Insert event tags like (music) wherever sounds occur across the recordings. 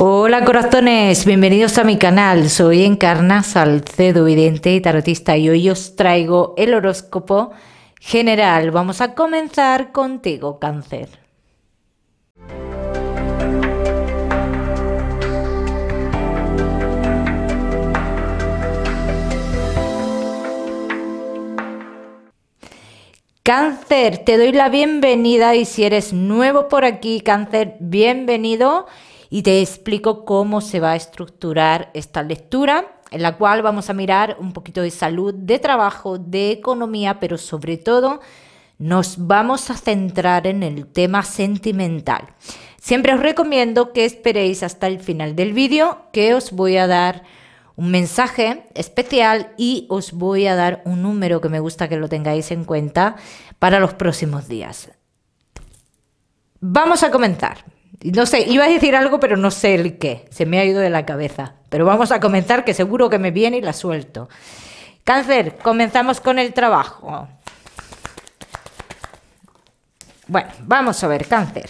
Hola corazones, bienvenidos a mi canal. Soy Encarna Salcedo, vidente y tarotista y hoy os traigo el horóscopo general. Vamos a comenzar contigo, cáncer. Cáncer, te doy la bienvenida y si eres nuevo por aquí, cáncer, bienvenido y te explico cómo se va a estructurar esta lectura en la cual vamos a mirar un poquito de salud, de trabajo, de economía, pero sobre todo nos vamos a centrar en el tema sentimental. Siempre os recomiendo que esperéis hasta el final del vídeo, que os voy a dar un mensaje especial y os voy a dar un número que me gusta que lo tengáis en cuenta para los próximos días. Vamos a comenzar. No sé, iba a decir algo, pero no sé el qué. Se me ha ido de la cabeza. Pero vamos a comenzar, que seguro que me viene y la suelto. Cáncer, comenzamos con el trabajo. Bueno, vamos a ver, cáncer.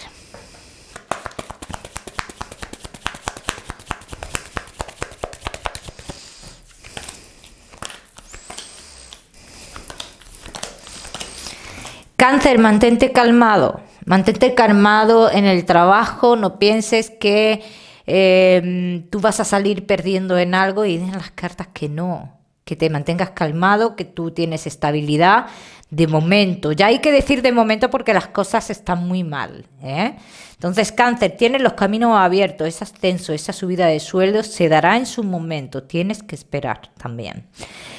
Cáncer, mantente calmado. Mantente calmado en el trabajo, no pienses que eh, tú vas a salir perdiendo en algo y den las cartas que no, que te mantengas calmado, que tú tienes estabilidad de momento. Ya hay que decir de momento porque las cosas están muy mal. ¿eh? Entonces, cáncer, tienes los caminos abiertos, ese ascenso, esa subida de sueldos se dará en su momento. Tienes que esperar también.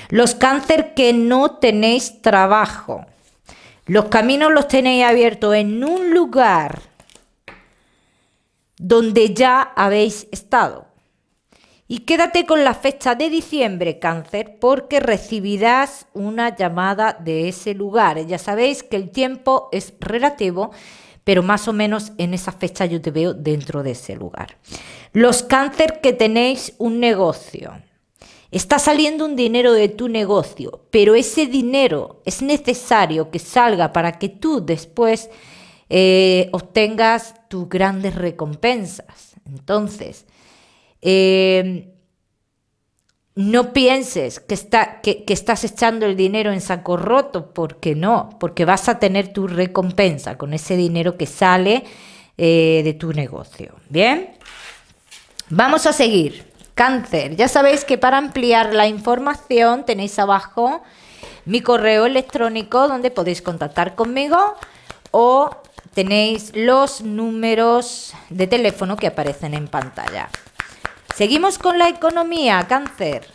Los cáncer que no tenéis trabajo. Los caminos los tenéis abiertos en un lugar donde ya habéis estado. Y quédate con la fecha de diciembre, cáncer, porque recibirás una llamada de ese lugar. Ya sabéis que el tiempo es relativo, pero más o menos en esa fecha yo te veo dentro de ese lugar. Los cáncer que tenéis un negocio Está saliendo un dinero de tu negocio, pero ese dinero es necesario que salga para que tú después eh, obtengas tus grandes recompensas. Entonces, eh, no pienses que, está, que, estás echando el dinero en saco roto, porque no, porque vas a tener tu recompensa con ese dinero que sale eh, de tu negocio. Bien, vamos a seguir. Cáncer, ya sabéis que para ampliar la información tenéis abajo mi correo electrónico donde podéis contactar conmigo o tenéis los números de teléfono que aparecen en pantalla. Seguimos con la economía, cáncer.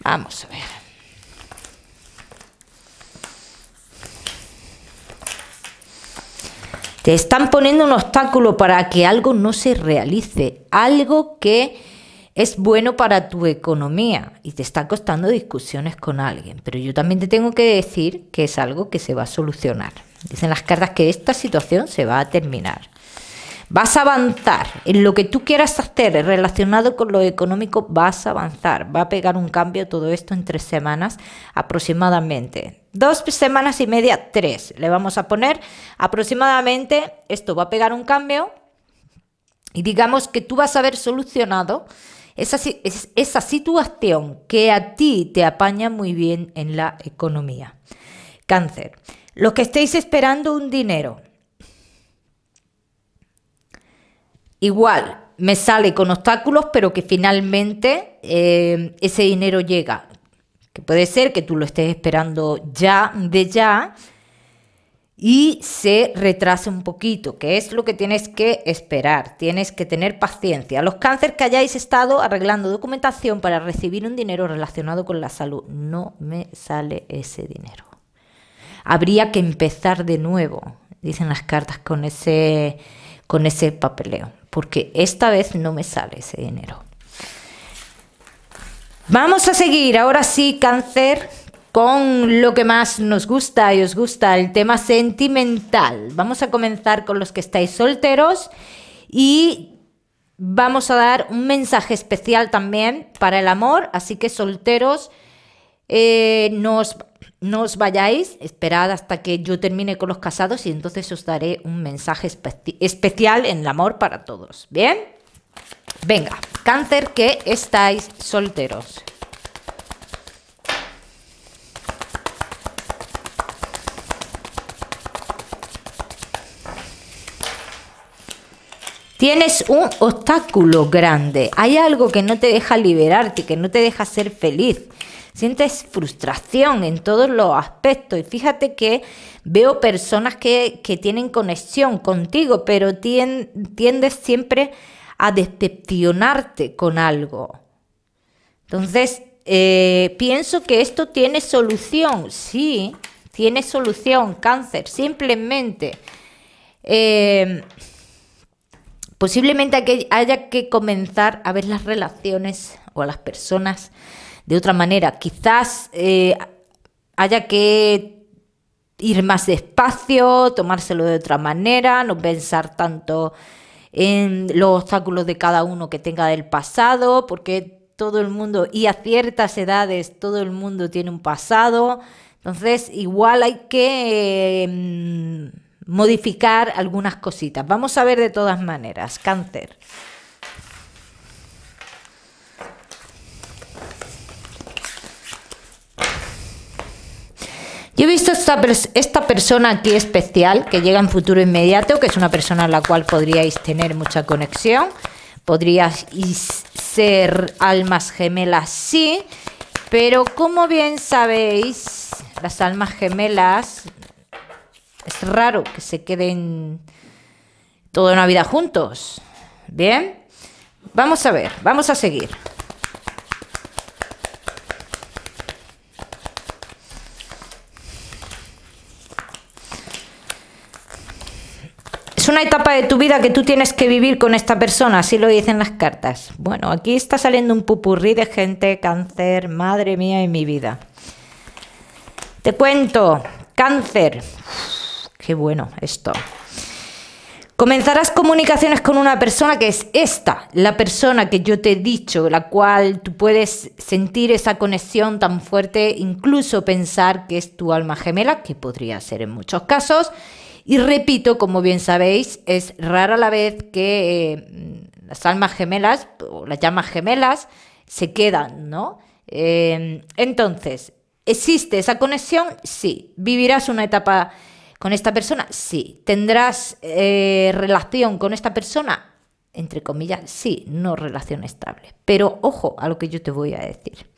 Vamos a ver. Te están poniendo un obstáculo para que algo no se realice, algo que es bueno para tu economía y te está costando discusiones con alguien. Pero yo también te tengo que decir que es algo que se va a solucionar. Dicen las cartas que esta situación se va a terminar. Vas a avanzar en lo que tú quieras hacer relacionado con lo económico, vas a avanzar. Va a pegar un cambio todo esto en tres semanas aproximadamente. Dos semanas y media, tres. Le vamos a poner aproximadamente, esto va a pegar un cambio y digamos que tú vas a haber solucionado esa, situación que a ti te apaña muy bien en la economía. Cáncer. Los que estéis esperando un dinero, igual me sale con obstáculos, pero que finalmente eh, ese dinero llega. Que puede ser que tú lo estés esperando ya, de ya, y se retrase un poquito, que es lo que tienes que esperar. Tienes que tener paciencia. Los cánceres que hayáis estado arreglando documentación para recibir un dinero relacionado con la salud, no me sale ese dinero. Habría que empezar de nuevo, dicen las cartas, con ese, con ese papeleo porque esta vez no me sale ese dinero. Vamos a seguir, ahora sí, cáncer, con lo que más nos gusta y os gusta, el tema sentimental. Vamos a comenzar con los que estáis solteros y vamos a dar un mensaje especial también para el amor, así que solteros, Eh, no, os, vayáis, esperad hasta que yo termine con los casados y entonces os daré un mensaje especial en el amor para todos. ¿Bien? Venga, cáncer que estáis solteros. Tienes un obstáculo grande, hay algo que no te deja liberarte, que no te deja ser feliz. Sientes frustración en todos los aspectos y fíjate que veo personas que, tienen conexión contigo, pero tiendes siempre a decepcionarte con algo. Entonces, eh, pienso que esto tiene solución, sí, tiene solución, cáncer, simplemente. Eh, Posiblemente haya que comenzar a ver las relaciones o a las personas de otra manera. Quizás eh, haya que ir más despacio, tomárselo de otra manera, no pensar tanto en los obstáculos de cada uno que tenga del pasado, porque todo el mundo, y a ciertas edades, todo el mundo tiene un pasado. Entonces, igual hay que... Em, modificar algunas cositas. Vamos a ver de todas maneras. Cáncer. Yo he visto esta, esta persona aquí especial que llega en futuro inmediato, que es una persona a la cual podríais tener mucha conexión. Podríais ser almas gemelas, sí, pero como bien sabéis, las almas gemelas es raro que se queden toda una vida juntos. Bien, vamos a ver, vamos a seguir. Es una etapa de tu vida que tú tienes que vivir con esta persona, así lo dicen las cartas. Bueno, aquí está saliendo un pupurrí de gente, cáncer, madre mía y mi vida. Te cuento, cáncer. Qué bueno esto. Comenzarás comunicaciones con una persona que es esta, la persona que yo te he dicho, la cual tú puedes sentir esa conexión tan fuerte, incluso pensar que es tu alma gemela, que podría ser en muchos casos. Y repito, como bien sabéis, es rara la vez que eh, las almas gemelas o las llamas gemelas se quedan, ¿no? Eh, entonces, ¿existe esa conexión? Sí. ¿Vivirás una etapa con esta persona? Sí. ¿Tendrás eh, relación con esta persona? Entre comillas, sí, no relación estable. Pero ojo a lo que yo te voy a decir.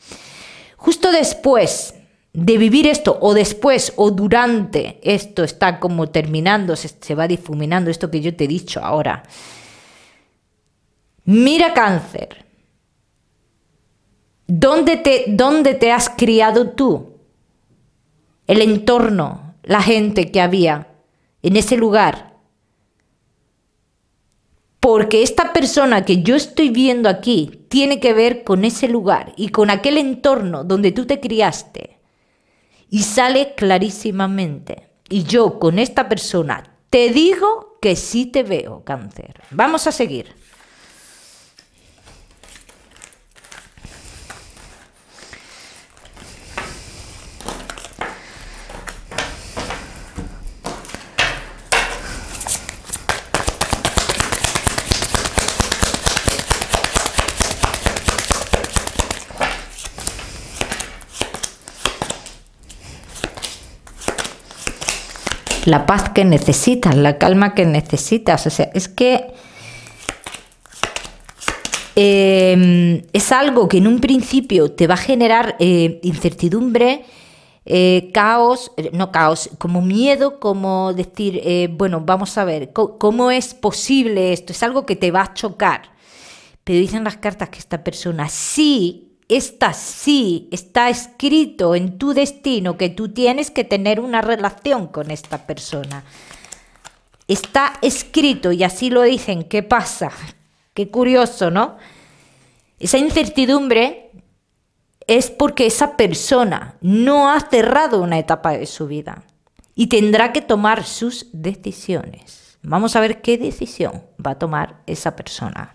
Justo después de vivir esto, o después, o durante esto está como terminando, se, se va difuminando esto que yo te he dicho ahora. Mira cáncer. ¿Dónde te, ¿Dónde te has criado tú? El entorno, la gente que había en ese lugar. Porque esta persona que yo estoy viendo aquí tiene que ver con ese lugar y con aquel entorno donde tú te criaste. Y sale clarísimamente. Y yo con esta persona te digo que sí te veo, cáncer. Vamos a seguir. La paz que necesitas, la calma que necesitas. O sea, es que em, es algo que en un principio te va a generar eh, incertidumbre, eh, caos, eh, no caos, como miedo, como decir, bueno, vamos a ver, ¿cómo es posible esto? Es algo que te va a chocar. Pero dicen las cartas que esta persona sí esta sí está escrito en tu destino que tú tienes que tener una relación con esta persona. Está escrito y así lo dicen. ¿Qué pasa? Qué curioso, ¿no? Esa incertidumbre es porque esa persona no ha cerrado una etapa de su vida y tendrá que tomar sus decisiones. Vamos a ver qué decisión va a tomar esa persona.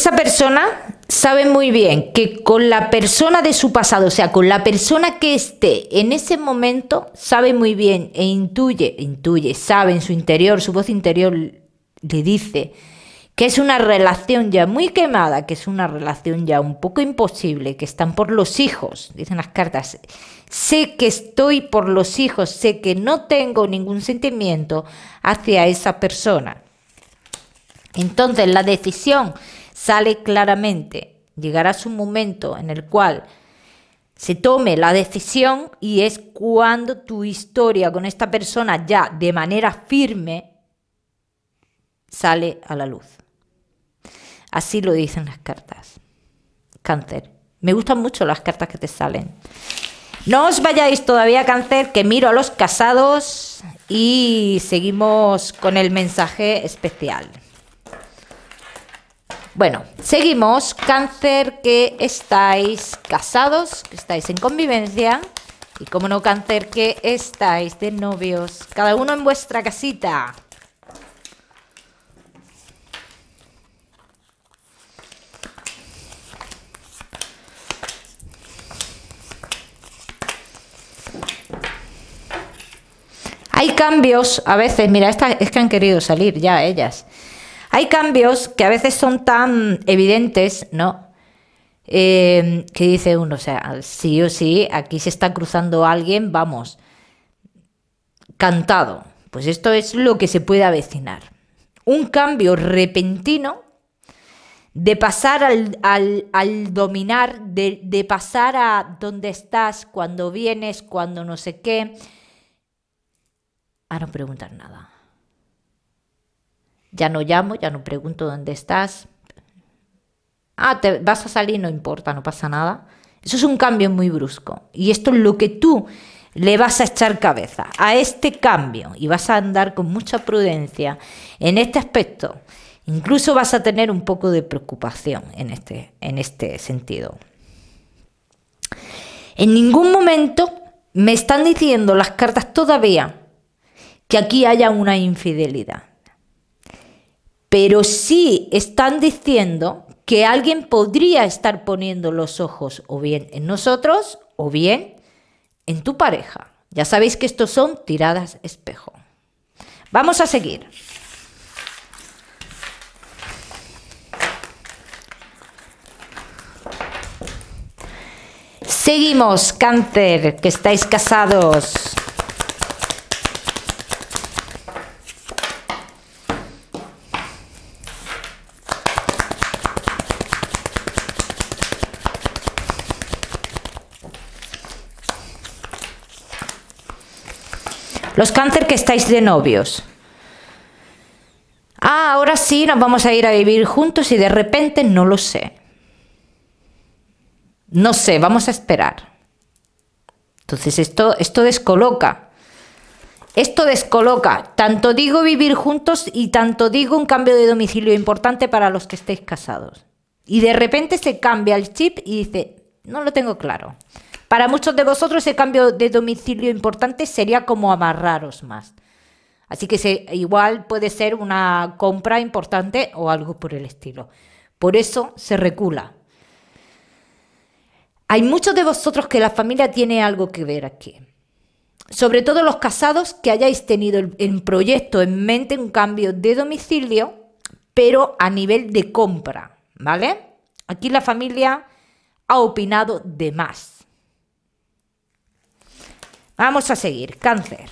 esa persona sabe muy bien que con la persona de su pasado, o sea, con la persona que esté en ese momento, sabe muy bien e intuye, intuye, sabe en su interior, su voz interior le dice que es una relación ya muy quemada, que es una relación ya un poco imposible, que están por los hijos, dicen las cartas. Sé que estoy por los hijos, sé que no tengo ningún sentimiento hacia esa persona. Entonces la decisión sale claramente. Llegará su momento en el cual se tome la decisión y es cuando tu historia con esta persona ya de manera firme sale a la luz. Así lo dicen las cartas. Cáncer. Me gustan mucho las cartas que te salen. No os vayáis todavía, cáncer, que miro a los casados y seguimos con el mensaje especial. Bueno, seguimos. Cáncer que estáis casados, que estáis en convivencia. Y como no, cáncer que estáis de novios. Cada uno en vuestra casita. Hay cambios, a veces, mira, esta, es que han querido salir ya ellas. Hay cambios que a veces son tan evidentes, ¿no? Eh, que dice uno, o sea, sí o sí, aquí se está cruzando alguien, vamos, cantado. Pues esto es lo que se puede avecinar. Un cambio repentino de pasar al, dominar, de, de, pasar a donde estás, cuando vienes, cuando no sé qué, a no preguntar nada. Ya no llamo, ya no pregunto dónde estás. Ah, te vas a salir, no importa, no pasa nada. Eso es un cambio muy brusco. Y esto es lo que tú le vas a echar cabeza a este cambio y vas a andar con mucha prudencia en este aspecto. Incluso vas a tener un poco de preocupación en este, en este sentido. En ningún momento me están diciendo las cartas todavía que aquí haya una infidelidad pero sí están diciendo que alguien podría estar poniendo los ojos o bien en nosotros o bien en tu pareja. Ya sabéis que estos son tiradas espejo. Vamos a seguir. Seguimos, cáncer, que estáis casados. Los cáncer que estáis de novios. Ah, ahora sí nos vamos a ir a vivir juntos y de repente no lo sé. No sé, vamos a esperar. Entonces esto, esto descoloca. Esto descoloca. Tanto digo vivir juntos y tanto digo un cambio de domicilio importante para los que estéis casados. Y de repente se cambia el chip y dice, no lo tengo claro. Para muchos de vosotros ese cambio de domicilio importante sería como amarraros más. Así que igual puede ser una compra importante o algo por el estilo. Por eso se recula. Hay muchos de vosotros que la familia tiene algo que ver aquí. Sobre todo los casados que hayáis tenido el, proyecto en mente, un cambio de domicilio, pero a nivel de compra, ¿vale? Aquí la familia ha opinado de más. Vamos a seguir. Cáncer.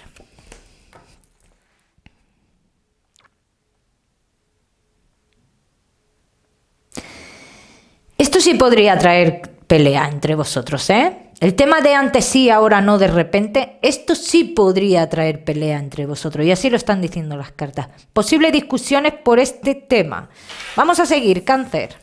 Esto sí podría traer pelea entre vosotros, ¿eh? El tema de antes sí, ahora no de repente, esto sí podría traer pelea entre vosotros. Y así lo están diciendo las cartas. Posibles discusiones por este tema. Vamos a seguir, cáncer.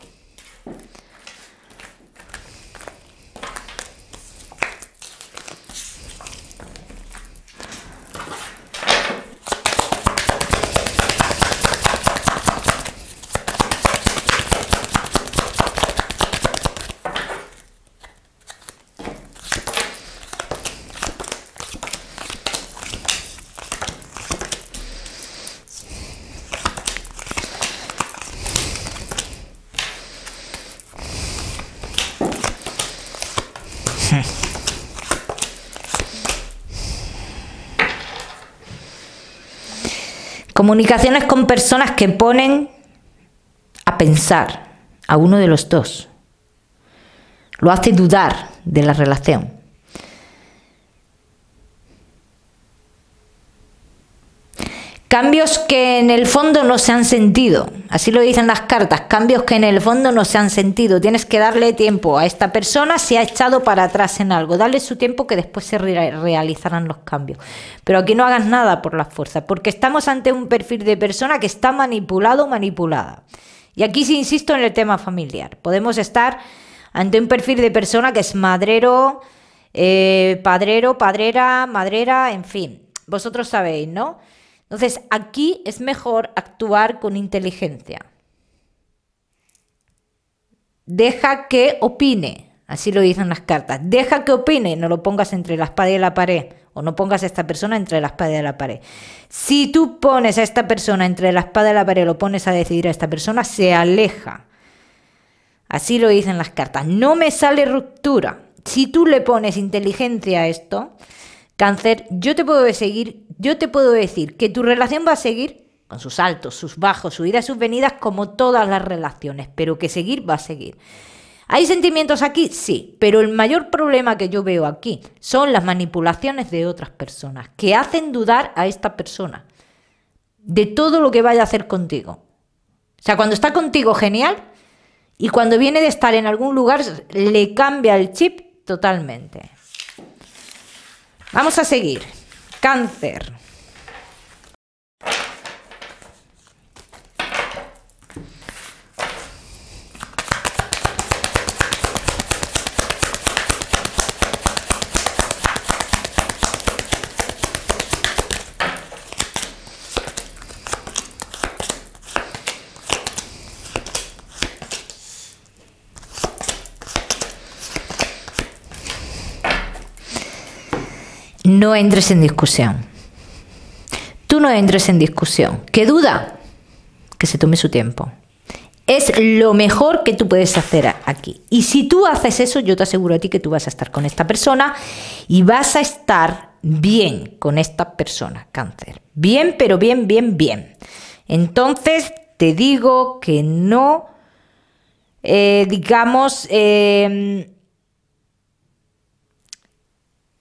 Comunicaciones con personas que ponen a pensar a uno de los dos. Lo hace dudar de la relación. Cambios que en el fondo no se han sentido, así lo dicen las cartas, cambios que en el fondo no se han sentido. Tienes que darle tiempo a esta persona si ha echado para atrás en algo, darle su tiempo que después se realizarán los cambios. Pero aquí no hagas nada por la fuerza, porque estamos ante un perfil de persona que está manipulado o manipulada. Y aquí sí insisto en el tema familiar. Podemos estar ante un perfil de persona que es madrero, eh, padrero, padrera, madrera, en fin. Vosotros sabéis, ¿no? Entonces, aquí es mejor actuar con inteligencia. Deja que opine, así lo dicen las cartas. Deja que opine, no lo pongas entre la espada y la pared, o no pongas a esta persona entre la espada y la pared. Si tú pones a esta persona entre la espada y la pared, lo pones a decidir a esta persona, se aleja. Así lo dicen las cartas. No me sale ruptura. Si tú le pones inteligencia a esto, Cáncer, yo te puedo seguir, yo te puedo decir que tu relación va a seguir con sus altos, sus bajos, sus idas, sus venidas, como todas las relaciones, pero que seguir va a seguir. ¿Hay sentimientos aquí? Sí, pero el mayor problema que yo veo aquí son las manipulaciones de otras personas que hacen dudar a esta persona de todo lo que vaya a hacer contigo. O sea, cuando está contigo, genial, y cuando viene de estar en algún lugar, le cambia el chip totalmente. Vamos a seguir. Cáncer. No entres en discusión. Tú no entres en discusión. ¿Qué duda? Que se tome su tiempo. Es lo mejor que tú puedes hacer aquí. Y si tú haces eso, yo te aseguro a ti que tú vas a estar con esta persona y vas a estar bien con esta persona, cáncer. Bien, pero bien, bien, bien. Entonces te digo que no, eh, digamos, eh,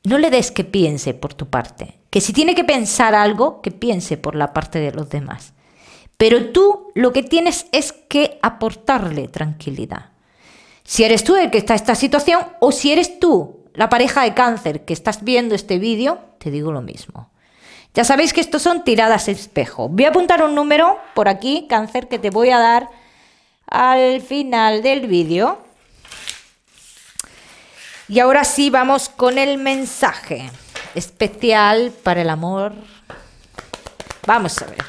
no le des que piense por tu parte. Que si tiene que pensar algo, que piense por la parte de los demás. Pero tú lo que tienes es que aportarle tranquilidad. Si eres tú el que está en esta situación o si eres tú, la pareja de cáncer que estás viendo este vídeo, te digo lo mismo. Ya sabéis que estos son tiradas espejo. Voy a apuntar un número por aquí, cáncer, que te voy a dar al final del vídeo. Y ahora sí vamos con el mensaje especial para el amor. Vamos a ver.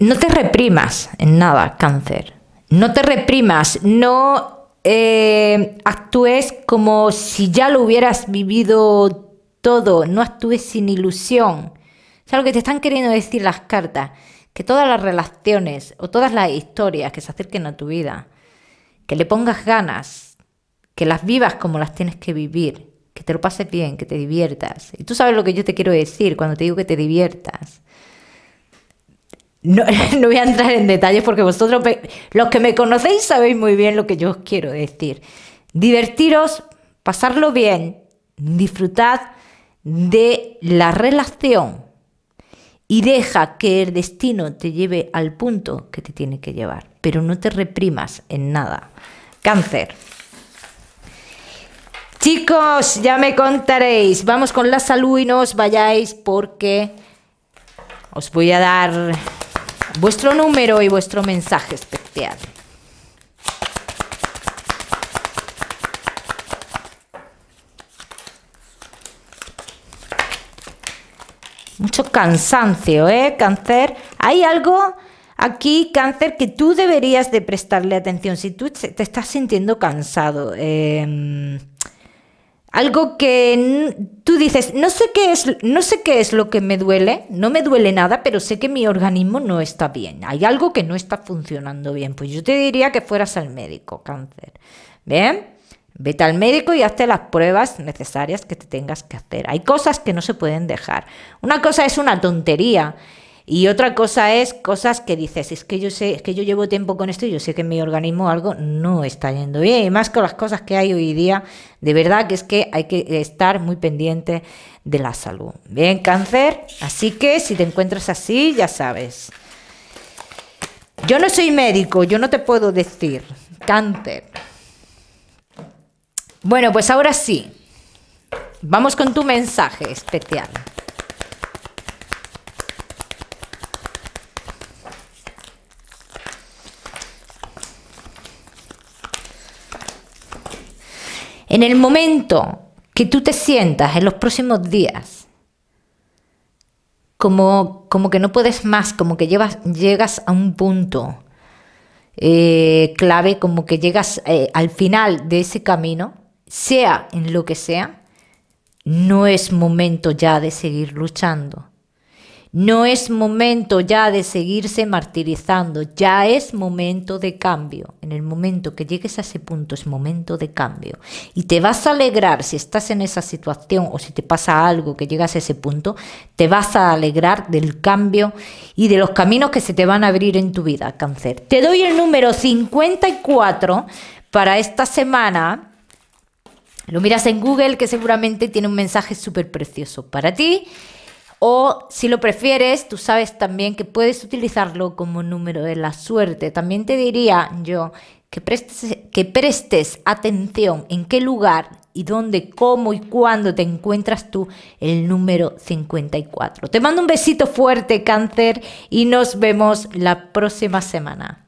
No te reprimas en nada, cáncer. No te reprimas, no eh, actúes como si ya lo hubieras vivido todo, no actúes sin ilusión. Es lo que te están queriendo decir las cartas, que todas las relaciones o todas las historias que se acerquen a tu vida, que le pongas ganas, que las vivas como las tienes que vivir, que te lo pases bien, que te diviertas. Y tú sabes lo que yo te quiero decir cuando te digo que te diviertas. (laughs) No, voy a entrar en detalles porque vosotros, los que me conocéis, sabéis muy bien lo que yo os quiero decir. Divertiros, pasarlo bien, disfrutad de la relación y deja que el destino te lleve al punto que te tiene que llevar, pero no te reprimas en nada. Cáncer. Chicos, ya me contaréis. Vamos con la salud y no os vayáis porque os voy a dar vuestro número y vuestro mensaje especial. Mucho cansancio, ¿eh? Cáncer. Hay algo aquí, cáncer, que tú deberías de prestarle atención. Si tú te estás sintiendo cansado, em, algo que tú dices, no sé qué es, no sé qué es lo que me duele, no me duele nada, pero sé que mi organismo no está bien. Hay algo que no está funcionando bien. Pues yo te diría que fueras al médico, cáncer. ¿Bien? Vete al médico y hazte las pruebas necesarias que te tengas que hacer. Hay cosas que no se pueden dejar. Una cosa es una tontería y otra cosa es cosas que dices, es que yo sé, es que yo llevo tiempo con esto y yo sé que en mi organismo algo no está yendo bien. Y más con las cosas que hay hoy día, de verdad que es que hay que estar muy pendiente de la salud. Bien, cáncer. Así que si te encuentras así, ya sabes. Yo no soy médico, yo no te puedo decir. Cáncer. Bueno, pues ahora sí. Vamos con tu mensaje especial. En el momento que tú te sientas en los próximos días como, como que no puedes más, como que llevas, llegas a un punto eh, clave, como que llegas eh, al final de ese camino, sea en lo que sea, no es momento ya de seguir luchando. No es momento ya de seguirse martirizando, ya es momento de cambio. En el momento que llegues a ese punto es momento de cambio. Y te vas a alegrar si estás en esa situación o si te pasa algo que llegas a ese punto, te vas a alegrar del cambio y de los caminos que se te van a abrir en tu vida, cáncer. Te doy el número 54 para esta semana. Lo miras en Google que seguramente tiene un mensaje súper precioso para ti. O si lo prefieres, tú sabes también que puedes utilizarlo como número de la suerte. También te diría yo que prestes, que atención en qué lugar y dónde, cómo y cuándo te encuentras tú el número 54. Te mando un besito fuerte, cáncer, y nos vemos la próxima semana.